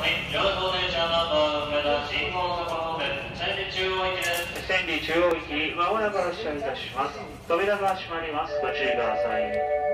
千里中央行き。千里中、まもなく発車いたします。扉が閉まります。ご注意ください。